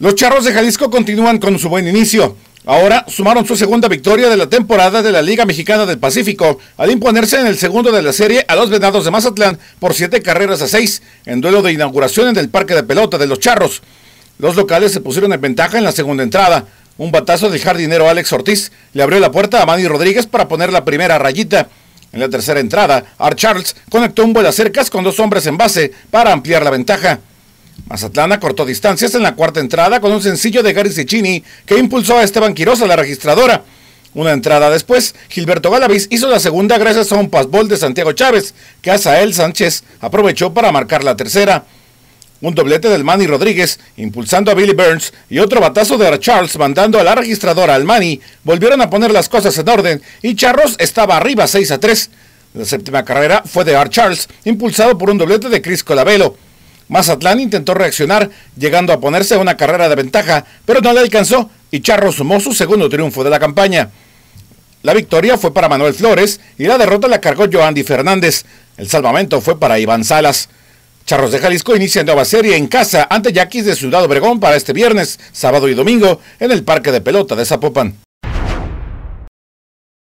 Los Charros de Jalisco continúan con su buen inicio. Ahora sumaron su segunda victoria de la temporada de la Liga Mexicana del Pacífico al imponerse en el segundo de la serie a los Venados de Mazatlán por siete carreras a seis en duelo de inauguración en el Parque de Pelota de los Charros. Los locales se pusieron en ventaja en la segunda entrada. Un batazo del jardinero Alex Ortiz le abrió la puerta a Manny Rodríguez para poner la primera rayita. En la tercera entrada, Art Charles conectó un vuelo cercas con dos hombres en base para ampliar la ventaja. Mazatlán cortó distancias en la cuarta entrada con un sencillo de Gary Cecchini que impulsó a Esteban Quiroz a la registradora. Una entrada después, Gilberto Galaviz hizo la segunda gracias a un pasbol de Santiago Chávez, que Asael Sánchez aprovechó para marcar la tercera. Un doblete del Manny Rodríguez, impulsando a Billy Burns, y otro batazo de Charles mandando a la registradora al Manny, volvieron a poner las cosas en orden, y Charros estaba arriba 6 a 3. La séptima carrera fue de Art Charles, impulsado por un doblete de Chris Colabello. Mazatlán intentó reaccionar, llegando a ponerse a una carrera de ventaja, pero no le alcanzó y Charro sumó su segundo triunfo de la campaña. La victoria fue para Manuel Flores y la derrota la cargó Joandy Fernández. El salvamento fue para Iván Salas. Charros de Jalisco inicia nueva serie en casa ante Yaquis de Ciudad Obregón para este viernes, sábado y domingo en el Parque de Pelota de Zapopan.